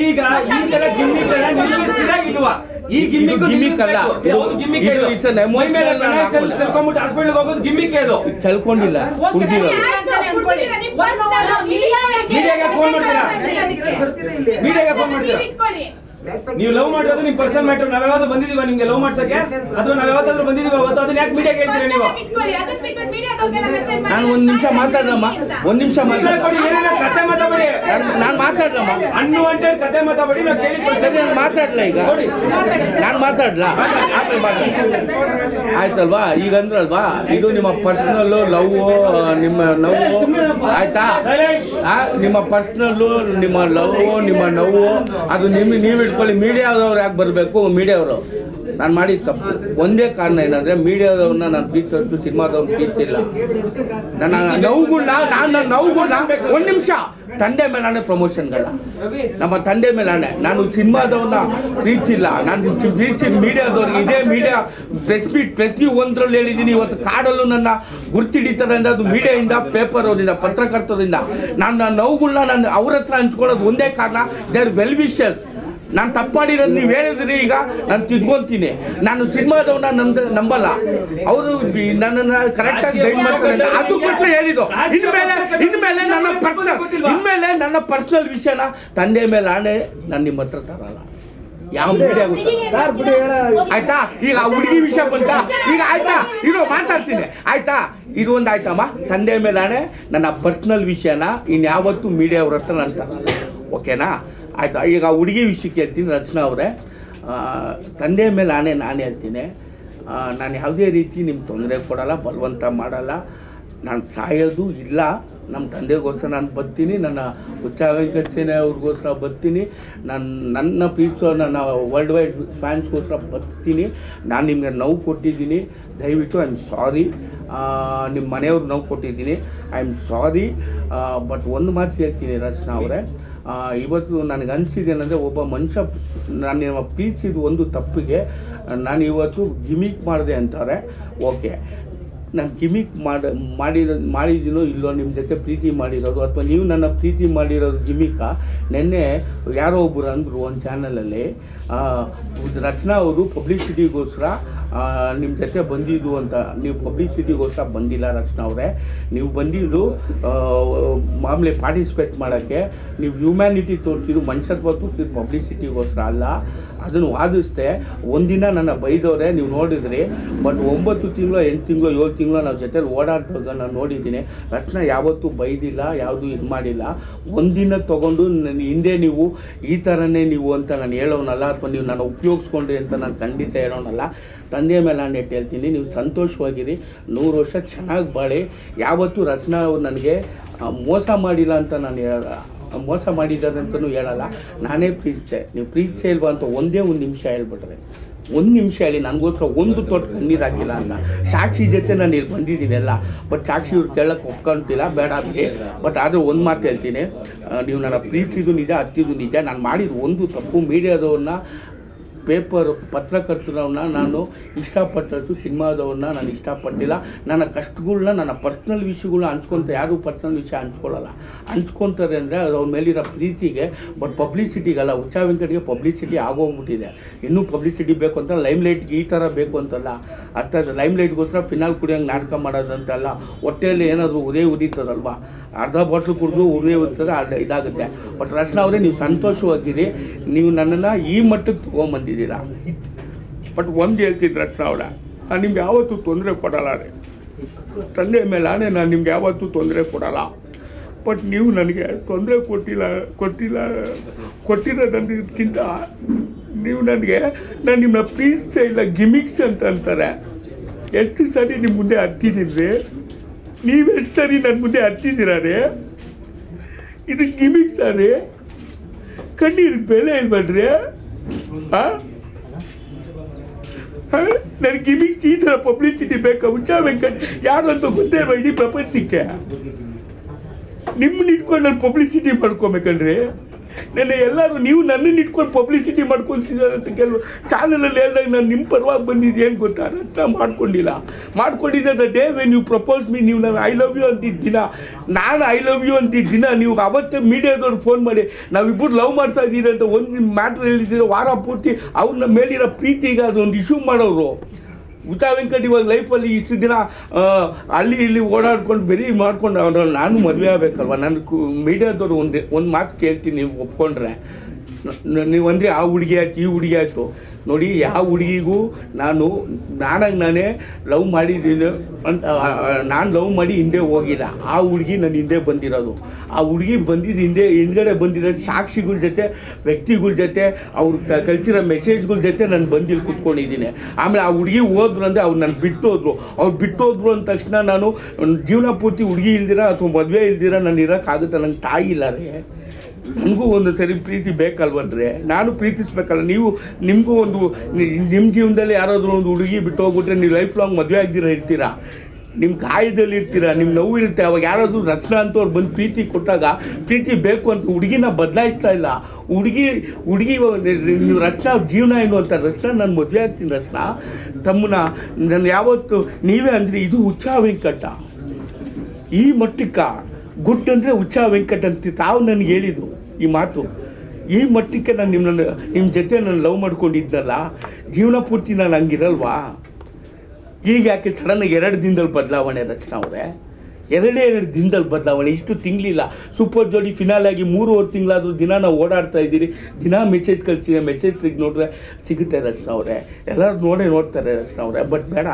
ಈಗ ಈ ತರ ಗಿಮ್ಮಿಕ್ ನಿಲ್ಲಿಸ್ತೀರಾ ಇಲ್ವಾ? ಈ ಗಿಮ್ಮಿಕ್ gimmick ಅಲ್ಲ. ಇದು- ಗಿಮ್ಮಿಕ್ ಇದು emotional ನಾನು ಹಾಕೊಳ್ಳಿ. ಚಲ್ಕೊಂಡ್ಬಿಟ್ಟು ಹಾಸ್ಪಿಟಲ್ ಹೋಗೋದು ಗಿಮ್ಮಿಕ್ ಇದು. ಚಲ್ಕೊಂಡಿಲ್ಲ. ಮೀಡಿಯಾಗೆ ಫೋನ್ ಮಾಡ್ತೀರಾ? ಮೀಡಿಯಾಗೆ ಫೋನ್ ಮಾಡ್ತೀರಾ? ನೀವು ಲವ್ ಮಾಡಿರೋದು ನಿಮ್ ಪರ್ಸನಲ್ ಮ್ಯಾಟರ್ ನಾವ್ ಯಾವ್ದು ಬಂದಿದೀವ ನಿಮ್ಗೆ ಲವ್ ಮಾಡ್ಸಕ್ಕೆ? ಅಥವಾ ನಾವ್ ಯಾವತ್ತಾದ್ರೂ ಬಂದಿದೀವ ಅವತ್ತು? ಅದನ್ನ ಯಾಕೆ ಮೀಡಿಯಾ ಹೇಳ್ತೀರಾ ನೀವು? ನಾನು ಒಂದ್ ನಿಮಿಷ ಮಾತಾಡ್ಲಮ್ಮ ಒಂದ್ ನಿಮಿಷ ಮಾತಾಡ್ಕೊಡಿ ಮಾತಾಡ ಕೊಡಿ ಏನೇನೋ ಕತೆ ಮಾತಾಡಿ ನಾನು ಮಾತಾಡ್ಲಮ್ಮ ಹೇಳಿ ಕತೆ ಮಾತಾಡಿ ನಾವು ಕೇಳಿ ಸರಿ ನಾನು ಮಾತಾಡ್ಲಾ ಈಗ? ನೋಡಿ ನಾನು ಮಾತಾಡ್ಲಾ? ಆಯ್ತಲ್ವಾ? ಈಗ ಅಂದ್ರಲ್ವಾ? ಇದು ನಿಮ್ಮ ಪರ್ಸನಲ್ ಲವ್ ನಿಮ್ಮ ನೋವು ಆಯ್ತಾ? ನಿಮ್ಮ ಪರ್ಸನಲ್ ನಿಮ್ಮ ಲವ್ ನಿಮ್ಮ ನೋವು ಅದು ನಿಮ್ಮ ನೀವು ಇಟ್ಕೊಳ್ಳಿ ಮೀಡಿಯಾದವ್ರು ಯಾಕೆ ಬರಬೇಕು? ಮೀಡಿಯಾವರು. ನಾನು ಮಾಡಿದ ತಪ್ಪು. ಒಂದೇ ಕಾರಣ ಏನಂದರೆ, ಮೀಡಿಯಾದವ್ರನ್ನ ನಾನು ಪ್ರೀತಿಸೋಷ್ಟು ಸಿನಿಮಾದವ್ರನ್ನ ಪ್ರೀತಿಸಿಲ್ಲ ನನ್ನ ನೋವುಗಳನ್ನ ನಾನು ನನ್ನ ನೋವುಗಳನ್ನ ಒಂದು ನಿಮಿಷ. ತಂದೆ ಮೇಲಾನೆ ಪ್ರಮೋಷನ್ಗಳ ನಮ್ಮ ತಂದೆ ಮೇಲಾನೆ. ನಾನು ಸಿನಿಮಾದವ್ರನ್ನ ಪ್ರೀತಿಸಿಲ್ಲ ನಾನು ಪ್ರೀತಿ ಮೀಡಿಯಾದವ್ರಿಗೆ ಇದೇ ಮೀಡಿಯಾ ಪ್ರೆಸ್ ಮೀಟ್ ಪ್ರತಿ ಒಂದರಲ್ಲಿ ಹೇಳಿದ್ದೀನಿ ಇವತ್ತು ಕಾಡಲ್ಲೂ ನನ್ನ ಗುರ್ತಿಡಿತಾರೆ ಅಂದರೆ ಅದು ಮೀಡಿಯಾದಿಂದ ಪೇಪರ್ ಅವರಿಂದ, ಪತ್ರಕರ್ತರಿಂದ. ನಾನು ನನ್ನ ನೋವುಗಳನ್ನ ನಾನು ಅವ್ರ ಹತ್ರ ಹಂಚ್ಕೊಳ್ಳೋದು ಒಂದೇ ಕಾರಣ. ದೇ ಆರ್ ವೆಲ್ ವಿಷಸ್ ನಾನು ತಪ್ಪು ಮಾಡಿರೋದು ನೀವು ಹೇಳಿದ್ರಿ ಈಗ ನಾನು ತಿದ್ಕೊಂತೀನಿ. ನಾನು ಸಿನಿಮಾದವ್ನ ನಂಬ ನಂಬಲ್ಲ. ಅವರು ನನ್ನನ್ನು ಕರೆಕ್ಟಾಗಿ ಗೈಡ್ ಮಾಡ್ತಾರೆ ಅದು ಅದಕ್ಕೋಸ್ಕರ ಹೇಳಿದ್ದು. ಇನ್ಮೇಲೆ ಇನ್ಮೇಲೆ ನನ್ನ ಪರ್ಸನಲ್ ಇನ್ಮೇಲೆ ನನ್ನ ಪರ್ಸನಲ್ ವಿಷಯನ ತಂದೆ ಮೇಲೆ ಆಣೆ ನಾನು ನಿಮ್ಮ ಹತ್ರ ತರಲ್ಲ. ಯಾವ ಆಯ್ತಾ? ಈಗ ಆ ಹುಡುಗಿ ವಿಷಯ ಬಂತ? ಈಗ ಆಯ್ತಾ? ಇದು ಮಾತಾಡ್ತೀನಿ. ಆಯ್ತಾ? ಇದು ಒಂದು ಆಯ್ತಮ್ಮ. ತಂದೆ ಮೇಲೆ ಆಣೆ ನನ್ನ ಪರ್ಸನಲ್ ವಿಷಯನ ಇನ್ಯಾವತ್ತೂ ಮೀಡಿಯಾ ಅವ್ರ ಹತ್ರ ನಾನು ತರಲ್ಲ. ಓಕೆನಾ? ಆಯಿತು, ಈಗ ಹುಡುಗಿ ವಿಷಯಕ್ಕೆ ಹೇಳ್ತೀನಿ, ರಚನಾ ಅವರೇ. ತಂದೆ ಮೇಲೆ ನಾನೇ, ನಾನು ಹೇಳ್ತೀನಿ ನಾನು ಯಾವುದೇ ರೀತಿ ನಿಮ್ಗೆ ತೊಂದರೆ ಕೊಡೋಲ್ಲ, ಬಲವಂತ ಮಾಡಲ್ಲ. ನಾನು ಸಾಯೋದು ಇಲ್ಲ. ನಮ್ಮ ತಂದೆಗೋಸ್ಕರ ನಾನು ಬರ್ತೀನಿ, ನನ್ನ ಉತ್ಸಾಹ ಅವ್ರಿಗೋಸ್ಕರ ಬರ್ತೀನಿ. ನನ್ನ ನನ್ನ ಪೀಸು, ನನ್ನ ವರ್ಲ್ಡ್ ವೈಡ್ ಫ್ಯಾನ್ಸ್ಗೋಸ್ಕರ ಬರ್ತೀನಿ. ನಾನು ನಿಮಗೆ ನೋವು ಕೊಟ್ಟಿದ್ದೀನಿ. ದಯವಿಟ್ಟು ಐ ಆಮ್ ಸಾರಿ ನಿಮ್ಮ ಮನೆಯವ್ರಿಗೆ ನೋವು ಕೊಟ್ಟಿದ್ದೀನಿ. ಐ ಆಮ್ ಸಾರಿ ಬಟ್ ಒಂದು ಮಾತು ಹೇಳ್ತೀನಿ ರಚನಾ ಅವರೇ. ಇವತ್ತು ನನಗೆ ಅನಿಸಿದ್ದೇನೆಂದರೆ ಒಬ್ಬ ಮನುಷ್ಯ, ನಾನು ನಿಮ್ಮ ಪ್ರೀತಿಸಿದ ಒಂದು ತಪ್ಪಿಗೆ ನಾನು ಇವತ್ತು ಗಿಮಿಕ್ ಮಾಡಿದೆ ಅಂತಾರೆ. ಓಕೆ. ನಾನು ಗಿಮಿಕ್ ಮಾಡ ಮಾಡಿರೋ ಮಾಡಿದ್ದೀನೋ ಇಲ್ಲೋ ನಿಮ್ಮ ಜೊತೆ ಪ್ರೀತಿ ಮಾಡಿರೋದು, ಅಥವಾ ನೀವು ನನ್ನ ಪ್ರೀತಿ ಮಾಡಿರೋದು ಗಿಮಿಕ? ನಿನ್ನೆ ಯಾರೋ ಒಬ್ಬರು ಅಂದರು ಒಂದು ಚಾನಲಲ್ಲಿ ರಚನಾ ಅವರು ಪಬ್ಲಿಸಿಟಿಗೋಸ್ಕರ ನಿಮ್ಮ ಜೊತೆ ಬಂದಿದ್ದು ಅಂತ, ನೀವು ಪಬ್ಲಿಸಿಟಿಗೋಸ್ಕರ ಬಂದಿಲ್ಲ ರಕ್ಷಣಾ ಅವರೇ. ನೀವು ಬಂದಿದ್ದು ಮಾಮೂಲಿ ಪಾರ್ಟಿಸಿಪೇಟ್ ಮಾಡೋಕ್ಕೆ, ನೀವು ಹ್ಯೂಮ್ಯಾನಿಟಿ ತೋರಿಸಿದ್ರು ಮನುಷ್ಯತ್ವ ತೋರಿಸಿದ್ದು ಪಬ್ಲಿಸಿಟಿಗೋಸ್ಕರ ಅಲ್ಲ. ಅದನ್ನು ವಾದಿಸ್ದೆ, ಒಂದಿನ ನನ್ನ ಬೈದವ್ರೆ, ನೀವು ನೋಡಿದ್ರಿ. ಬಟ್ ಒಂಬತ್ತು ತಿಂಗಳು, ಎಂಟು ತಿಂಗಳು, ಏಳು ತಿಂಗಳು ನಾವು ಜೊತೆಲಿ ಓಡಾಡ್ದಾಗ ನಾನು ನೋಡಿದ್ದೀನಿ. ರಕ್ಷಣಾ ಯಾವತ್ತೂ ಬೈದಿಲ್ಲ, ಯಾವುದು ಇದು ಮಾಡಿಲ್ಲ. ಒಂದಿನ ತೊಗೊಂಡು ನನ್ನ ಹಿಂದೆ ನೀವು, ಈ ಥರನೇ ನೀವು ಅಂತ ನಾನು ಹೇಳೋನಲ್ಲ, ಅಥವಾ ನೀವು ನಾನು ಉಪಯೋಗಿಸ್ಕೊಂಡ್ರಿ ಅಂತ ನಾನು ಖಂಡಿತ ಹೇಳೋನಲ್ಲ. ತಂದೆಯ ಮೇಲೆ ನಾನು ನೆಟ್ಟು ಹೇಳ್ತೀನಿ, ನೀವು ಸಂತೋಷವಾಗಿರಿ, ನೂರು ವರ್ಷ ಚೆನ್ನಾಗಿ ಬಾಳಿ, ಯಾವತ್ತೂ ರಚನಾ ಅವ್ರು ನನಗೆ ಮೋಸ ಮಾಡಿಲ್ಲ ಅಂತ ನಾನು ಹೇಳಲ್ಲ ಮೋಸ ಮಾಡಿದ್ದಾರೆ ಅಂತಲೂ ಹೇಳಲ್ಲ, ನಾನೇ ಪ್ರೀತಿಸ್ತೆ ನೀವು ಪ್ರೀತಿಸೇ ಇಲ್ವಾ ಅಂತ ಒಂದೇ ಒಂದು ನಿಮಿಷ ಹೇಳ್ಬಿಟ್ರೆ. ಒಂದು ನಿಮಿಷ ಹೇಳಿ, ನನಗೋಸ್ಕರ ಒಂದು ತೊಟ್ಟು ಕಣ್ಣೀರಾಗಿಲ್ಲ ಅಂತ. ಸಾಕ್ಷಿ ಜೊತೆ ನಾನು ಇಲ್ಲಿ ಬಂದಿದ್ದೀನಿ ಎಲ್ಲ, ಬಟ್ ಸಾಕ್ಷಿ ಇವ್ರು ಕೇಳಕ್ಕೆ ಒಪ್ಕೊಂತಿಲ್ಲ, ಬೇಡ ಅದಕ್ಕೆ ಬಟ್ ಆದರೆ ಒಂದು ಮಾತು ಹೇಳ್ತೀನಿ ನೀವು ನನ್ನ ಪ್ರೀತಿದು ನಿಜ, ಅತ್ತಿದು ನಿಜ, ನಾನು ಮಾಡಿದ ಒಂದು ತಪ್ಪು, ಮೀಡಿಯಾದವ್ರನ್ನ ಪೇಪರ್ ಪತ್ರಕರ್ತರವ್ರನ್ನ ನಾನು ಇಷ್ಟಪಟ್ಟಷ್ಟು ಸಿನಿಮಾದವ್ರನ್ನ ನಾನು ಇಷ್ಟಪಟ್ಟಿಲ್ಲ. ನನ್ನ ಕಷ್ಟಗಳನ್ನ ನನ್ನ ಪರ್ಸ್ನಲ್ ವಿಷಯಗಳನ್ನ ಹಂಚ್ಕೊತ ಯಾರೂ ಪರ್ಸ್ನಲ್ ವಿಷಯ ಹಂಚ್ಕೊಳ್ಳಲ್ಲ. ಹಂಚ್ಕೊತಾರೆ ಅಂದರೆ ಅದು ಅವ್ರ ಮೇಲಿರೋ ಪ್ರೀತಿಗೆ ಬಟ್ ಪಬ್ಲಿಸಿಟಿಗಲ್ಲ ಉಚ್ಚಾ ವೆಂಕಟ್ಗೆ ಪಬ್ಲಿಸಿಟಿ ಆಗೋಗ್ಬಿಟ್ಟಿದೆ. ಇನ್ನೂ ಪಬ್ಲಿಸಿಟಿ ಬೇಕು ಅಂತ ಲೈಮ್ ಲೈಟ್ಗೆ ಈ ಥರ ಬೇಕು ಅಂತಲ್ಲ. ಅರ್ಥ ಲೈಮ್ ಲೈಟ್ಗೋಸ್ಕರ ಫಿನಾಲ್ ಕುಡಿಯೋಂಗೆ ನಾಟಕ ಮಾಡೋದಂತಲ್ಲ. ಹೊಟ್ಟೆಯಲ್ಲಿ ಏನಾದರೂ ಉದೇ ಉದೀತದಲ್ವಾ ಅರ್ಧ ಬಾಟ್ಲು ಕುಡಿದು ಉದೇ ಅರ್ಧ ಇದಾಗುತ್ತೆ. ಬಟ್ ರಚನಾ ಅವರೇ, ನೀವು ಸಂತೋಷವಾಗಿರಿ. ನೀವು ನನ್ನನ್ನು ಈ ಮಟ್ಟಕ್ಕೆ ತೊಗೊಂಬಂದಿದ್ದೀರಾ ಬಟ್ ಒಂದು ರತ್ನ ಅವಳ ನಾನು ನಿಮ್ಗೆ ಯಾವತ್ತೂ ತೊಂದರೆ ಕೊಡಲ್ಲ ರೀ. ತಂದೆ ಮೇಲೆ ಆಣೆ ನಾನು ನಿಮ್ಗೆ ಯಾವತ್ತೂ ತೊಂದರೆ ಕೊಡಲ್ಲ. ಬಟ್ ನೀವು ನನಗೆ ತೊಂದರೆ ಕೊಟ್ಟಿಲ್ಲ ಕೊಟ್ಟಿಲ್ಲ, ಕೊಟ್ಟಿರೋದಕ್ಕಿಂತ ನೀವು ನನಗೆ, ನಾನು ನಿಮ್ಮ ಪ್ರೀತಿಸೇ ಇಲ್ಲ ಗಿಮಿಕ್ಸ್ ಅಂತ ಅಂತಾರೆ. ಎಷ್ಟು ಸರಿ ನಿಮ್ಮ ಮುಂದೆ ಹತ್ತಿದ್ದೀನಿ ನೀವೆಷ್ಟು ಸರಿ ನನ್ನ ಮುಂದೆ ಹತ್ತಿದ್ದೀರಾ ರೀ? ಇದು ಗಿಮಿಕ್ಸ್ ರೀ? ಕಣ್ಣೀರಿಗೆ ಬೆಲೆ ಇಲ್ಬೇಡ್ರಿ ಆ? ನನಗೆ ಗಿಮಿಕ್ಸ್ ಈ ಥರ ಪಬ್ಲಿಸಿಟಿ ಬೇಕಾ? ಹುಚ್ಚಾ ವೆಂಕಟ್ ಯಾರು ಅಂತ ಗೊತ್ತೇ ಇಡೀ ಪ್ರಪಂಚಕ್ಕೆ? ನಿಮ್ಮನ್ನ ಇಟ್ಕೊಂಡು ನಾನು ಪಬ್ಲಿಸಿಟಿ ಮಾಡ್ಕೊಬೇಕಂದ್ರೆ? ನೆನ್ನೆ ಎಲ್ಲರೂ ನೀವು ನನ್ನನ್ನು ಇಟ್ಕೊಂಡು ಪಬ್ಲಿಸಿಟಿ ಮಾಡ್ಕೊತಿದ್ದಾರೆ ಅಂತ ಕೆಲವು ಚಾನಲಲ್ಲಿ ಹೇಳಿದಾಗ ನಾನು ನಿಮ್ಮ ಪರವಾಗಿ ಬಂದಿದ್ದು ಏನು ಗೊತ್ತಾ? ಹತ್ರ ಮಾಡ್ಕೊಂಡಿಲ್ಲ. ಮಾಡ್ಕೊಂಡಿದ್ದೆ the day when you propose me ನೀವು ನಾನು ಐ ಲವ್ ಯು ಅಂತಿದ್ದ ದಿನ. ನಾನು ಐ ಲವ್ ಯು ಅಂತಿದ್ದ ದಿನ, ನೀವು ಅವತ್ತೇ ಮೀಡಿಯಾದವ್ರು ಫೋನ್ ಮಾಡಿ ನಾವಿಬ್ಬರು ಲವ್ ಮಾಡ್ತಾ ಇದ್ದೀರಿ ಅಂತ ಒಂದು ಮ್ಯಾಟ್ರ್ ಹೇಳಿದ್ದೀರ ವಾರ ಪೂರ್ತಿ ಅವ್ರನ್ನ ಮೇಲಿರೋ ಪ್ರೀತಿಗೆ ಅದೊಂದು ಇಶ್ಯೂ ಮಾಡೋರು. ಉಷಾ ವೆಂಕಟ್ ಇವಾಗ ಲೈಫಲ್ಲಿ ಇಷ್ಟು ದಿನ ಅಲ್ಲಿ ಇಲ್ಲಿ ಓಡಾಡ್ಕೊಂಡು ಬೆರಿ ಮಾಡ್ಕೊಂಡು ಅವ್ರನ್ನ ನಾನು ಮದುವೆ ಆಗಬೇಕಲ್ವ? ನನ್ನ ಮೀಡಿಯಾದವ್ರು ಒಂದು ಒಂದು ಮಾತು ಕೇಳ್ತೀನಿ, ನೀವು ಒಪ್ಕೊಂಡ್ರೆ. ನೀವು ಅಂದರೆ ಆ ಹುಡುಗಿ ಆಯ್ತು, ಈ ಹುಡುಗಿ ಆಯಿತು. ನೋಡಿ, ಯಾವ ಹುಡುಗಿಗೂ ನಾನು, ನಾನಾಗಿ ನಾನೇ ಲವ್ ಮಾಡಿದ್ದೀನಿ ಅಂತ ನಾನು ಲವ್ ಮಾಡಿ ಹಿಂದೆ ಹೋಗಿಲ್ಲ. ಆ ಹುಡುಗಿ ನನ್ನ ಹಿಂದೆ ಬಂದಿರೋದು. ಆ ಹುಡುಗಿ ಬಂದಿದ್ದು ಹಿಂದೆ, ಹಿಂದ್ಗಡೆ ಬಂದಿರೋದು ಸಾಕ್ಷಿಗಳ ಜೊತೆ, ವ್ಯಕ್ತಿಗಳ ಜೊತೆ, ಅವ್ರು ಕಲ್ಸಿರೋ ಮೆಸೇಜ್ಗಳ ಜೊತೆ ನಾನು ಬಂದಿಲ್ಲಿ ಕುತ್ಕೊಂಡಿದ್ದೀನಿ. ಆಮೇಲೆ ಆ ಹುಡುಗಿ ಹೋದ್ರು ಅಂದರೆ ಅವ್ರು ನಾನು ಬಿಟ್ಟು ಹೋದ್ರು ಅವ್ರು ಬಿಟ್ಟು ಹೋದ್ರು ಅಂದ ತಕ್ಷಣ ನಾನು, ಜೀವನ ಪೂರ್ತಿ ಹುಡುಗಿ ಇಲ್ದಿರ ಅಥವಾ ಮದುವೆ ಇಲ್ದಿರ, ನಾನು ಇರೋಕ್ಕಾಗುತ್ತೆ ನಂಗೆ ತಾಯಿ ಇಲ್ಲ ರೀ. ನನಗೂ ಒಂದು ಸರಿ ಪ್ರೀತಿ ಬೇಕಲ್ವನ್ರಿ ನಾನು ಪ್ರೀತಿಸ್ಬೇಕಲ್ಲ, ನೀವು, ನಿಮಗೂ ಒಂದು ನಿಮ್ಮ ಜೀವನದಲ್ಲಿ ಯಾರಾದರೂ ಒಂದು ಹುಡುಗಿ ಬಿಟ್ಟು ಹೋಗ್ಬಿಟ್ರೆ ನೀವು ಲೈಫ್ ಲಾಂಗ್ ಮದುವೆ ಆಗ್ದಿರ ಇರ್ತೀರಾ? ನಿಮ್ಮ ಗಾಯದಲ್ಲಿ ಇರ್ತೀರಾ? ನಿಮ್ಮ ನೋವು ಇರುತ್ತೆ. ಅವಾಗ ಯಾರಾದರೂ ರಚನಾ ಅಂತವ್ರು ಬಂದು ಪ್ರೀತಿ ಕೊಟ್ಟಾಗ ಪ್ರೀತಿ ಬೇಕು ಅಂತ ಹುಡುಗಿನ ಬದಲಾಯಿಸ್ತಾ ಇಲ್ಲ. ಹುಡುಗಿ ಹುಡುಗಿ, ನೀವು ರಚನಾ, ಜೀವನ ಏನು ಅಂತ, ರಚನಾ, ನಾನು ಮದುವೆ ಆಗ್ತೀನಿ ರಚನಾ. ತಮ್ಮನ್ನ ನಾನು ಯಾವತ್ತು, ನೀವೇ ಅಂದರೆ ಇದು ಹುಚ್ಚ ವೆಂಕಟ. ಈ ಮಟ್ಟಕ್ಕ ಗುಡ್ ಅಂದರೆ ವೆಂಕಟ ಅಂತ ತಾವು ನನಗೆ ಹೇಳಿದ್ದು. ಈ ಮಾತು. ಈ ಮಟ್ಟಕ್ಕೆ ನಾನು ನಿಮ್ಮನ್ನು, ನಿಮ್ಮ ಜೊತೆ ನಾನು ಲವ್ ಮಾಡ್ಕೊಂಡಿದ್ನಲ್ಲ ಜೀವನ ಪೂರ್ತಿ ನಾನು ಹಂಗಿರಲ್ವಾ? ಈಗ ಯಾಕೆ ಸಡನ್ ಎರಡು ದಿನದಲ್ಲಿ ಬದಲಾವಣೆ ರಚನಾ ಅವರೇ? ಎರಡೇ ಎರಡು ದಿನದಲ್ಲಿ ಬದಲಾವಣೆ, ಇಷ್ಟು ತಿಂಗಳಿಲ್ಲ. ಸೂಪರ್ ಜೋಡಿ ಫಿನಾಲ್ ಆಗಿ ಮೂರುವರೆ ತಿಂಗಳಾದರೂ ದಿನ ನಾವು ಓಡಾಡ್ತಾ ಇದ್ದೀರಿ. ದಿನ ಮೆಸೇಜ್ ಕಳಿಸಿದೆ ಮೆಸೇಜ್ ತೆಗೆದು ನೋಡಿದ್ರೆ ಸಿಗುತ್ತೆ ರಚನಾ ಅವರೇ. ಎಲ್ಲರೂ ನೋಡೇ ನೋಡ್ತಾರೆ ರಚನಾ ಅವರೇ. ಬಟ್ ಬೇಡ,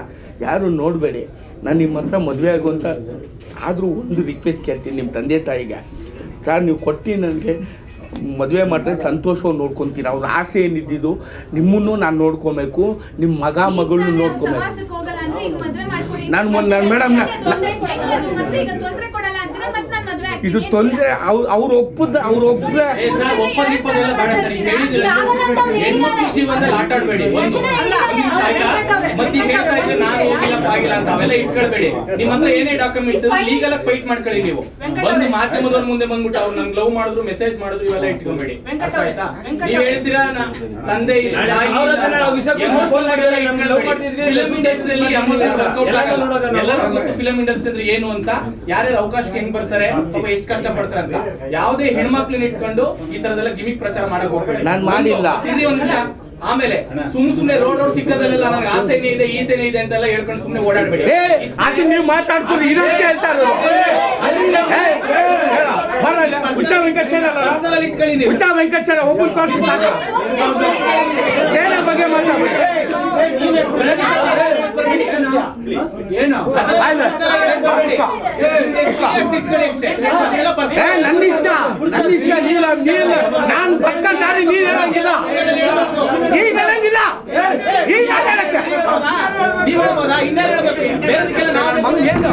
ಯಾರು ನೋಡಬೇಡಿ. ನಾನು ನಿಮ್ಮ ಹತ್ರ ಮದುವೆ ಆಗುವಂಥ ಆದರೂ ಒಂದು ರಿಕ್ವೆಸ್ಟ್ ಕೇಳ್ತೀನಿ ನಿಮ್ಮ ತಂದೆ ತಾಯಿಗೆ. ಸರ್ ನೀವು ಕೊಟ್ಟು ನನಗೆ ಮದುವೆ ಮಾಡಿದ್ರೆ ಸಂತೋಷವಾಗಿ ನೋಡ್ಕೊತೀನಿ ಅವ್ರ ಆಸೆ ಏನಿದ್ದಿದ್ದು? ನಿಮ್ಮನ್ನು ನಾನು ನೋಡ್ಕೊಬೇಕು ನಿಮ್ಮ ಮಗ ಮಗಳನ್ನೂ ನೋಡ್ಕೊಬೇಕು. ನಾನು ಮೊನ್ನೆ- ನಾನು ಮೇಡಮ್ ಇದು ತೊಂದರೆ ಅವ್ರು ಅವ್ರು ಒಪ್ಪದ ಅವ್ರು ಒಪ್ಪದ ಅಂತ ಏನೇ ಡಾಕ್ಯುಮೆಂಟ್ಸ್ ಲೀಗಲ್ ಆಗಿ ಫೈಟ್ ಮಾಡ್ಕೊಳ್ಳಿ ನೀವು. ಬಂದು ಮಾಧ್ಯಮದವ್ರ ಮುಂದೆ ಬಂದ್ಬಿಟ್ಟು ಅವ್ರು ನಂಗೆ ಲವ್ ಮಾಡಿದ್ರು ಮೆಸೇಜ್ ಮಾಡಿದ್ರು ಇವೆಲ್ಲ ಇಟ್ಕೊಬೇಡಿ. ಅರ್ಥ ಆಯ್ತಾ? ನೀವ್ ಹೇಳ್ತೀರಾ ನಾ- ತಂದೆ. ಫಿಲಂ ಇಂಡಸ್ಟ್ರಿ ಅಂದ್ರೆ ಏನು ಅಂತ ಯಾರ್ಯಾರು ಅವಕಾಶಕ್ಕೆ ಹೆಂಗ್ ಬರ್ತಾರೆ? ಪಾಪ ಎಷ್ಟು ಕಷ್ಟ ಪಡ್ತಾರೆ ಅಂತ ಯಾವುದೇ ಹೆಣ್ಮಕ್ಳನ್ನ ಇಟ್ಕೊಂಡು ಈ ತರದೆಲ್ಲ ಗಿಮಿಕ್ ಪ್ರಚಾರ ಮಾಡಕ್ ಹೋಗ್ಬೇಡಿ ನಾನ್ ಮಾಡಿಲ್ಲ. ಒಂದು, ಇರ್ರಿ ಒಂದ್ ನಿಮಿಷ ಆಮೇಲೆ ಸುಮ್ ಸುಮ್ನೆ ರೋಡ್ ರೋಡ್ ಸಿಕ್ಕದಲ್ಲೆಲ್ಲ ನನಗೆ ಆ ಸೇನೆ ಇದೆ ಈ ಸೇನೆ ಇದೆ ಅಂತೆಲ್ಲ ಹೇಳ್ಕೊಂಡು ಸುಮ್ನೆ ಓಡಾಡ್ಬೇಡಿ ಆಕೆ ನೀವು ಮಾತಾಡ್ಕೊಂಡು ಇರೋಕ್ಕೆ ಹೇಳ್ತಾರೆ ಹುಚ್ಚ ವೆಂಕಟೇಶ್ವರ ಇಟ್ಕೊಳ್ಳಿ ನೀವು. ಹುಚ್ಚ ವೆಂಕಟೇಶ್ವರ ಒಬ್ಬರು ತೋರಿಸ್ತಾರೆ ಸೇನೆ ಬಗ್ಗೆ ಏ ನನ್ನ ಇಷ್ಟ ನನ್ನ ಇಷ್ಟ ನೀಲ್ಲ ನೀಲ್ಲ ನಾನು ಬದುಕಂತಾರೆ ನೀನ್ ಹೇಳಂಗಿಲ್ಲ ನೀನು ಹೇಳಂಗಿಲ್ಲ ಈಗ ಹೇಳಕ್ಕೆ ಏನು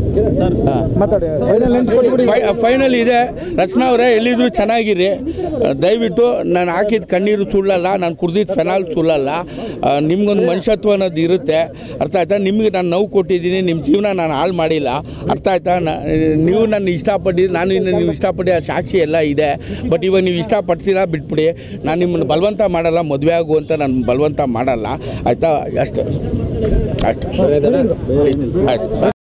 ಮಾತಾಡಿ ಫೈನಲ್ ಇದೆ. ರಚನಾ ಅವರೇ ಎಲ್ಲಿದ್ರು ಚೆನ್ನಾಗಿರಿ. ದಯವಿಟ್ಟು ನಾನು ಹಾಕಿದ ಕಣ್ಣೀರು ಸುಳ್ಳಲ್ಲ ನಾನು ಕುಡ್ದಿದ್ದು ಫೆನಾಲ್ ಸುಳ್ಳಲ್ಲ. ನಿಮ್ಗೊಂದು ಮನುಷ್ಯತ್ವ ಅನ್ನೋದು ಇರುತ್ತೆ. ಅರ್ಥ ಆಯ್ತಾ? ನಿಮಗೆ ನಾನು ನೋವು ಕೊಟ್ಟಿದ್ದೀನಿ ನಿಮ್ಮ ಜೀವನ ನಾನು ಹಾಳು ಮಾಡಿಲ್ಲ. ಅರ್ಥ ಆಯ್ತಾ? ನೀವು ನನ್ನ ಇಷ್ಟಪಟ್ಟಿದ್ದು ನಾನು ಇನ್ನು ನೀವು ಇಷ್ಟಪಡಿ ಆ ಸಾಕ್ಷಿ ಎಲ್ಲ ಇದೆ. ಬಟ್ ಇವಾಗ ನೀವು ಇಷ್ಟಪಡ್ತೀರಾ ಬಿಟ್ಬಿಡಿ. ನಾನು ನಿಮ್ಮನ್ನು ಬಲವಂತ ಮಾಡಲ್ಲ ಮದುವೆ ಆಗು ಅಂತ ನಾನು ಬಲವಂತ ಮಾಡಲ್ಲ. ಆಯಿತಾ? ಅಷ್ಟೇ. ಅಷ್ಟು. ಆಯ್ತು.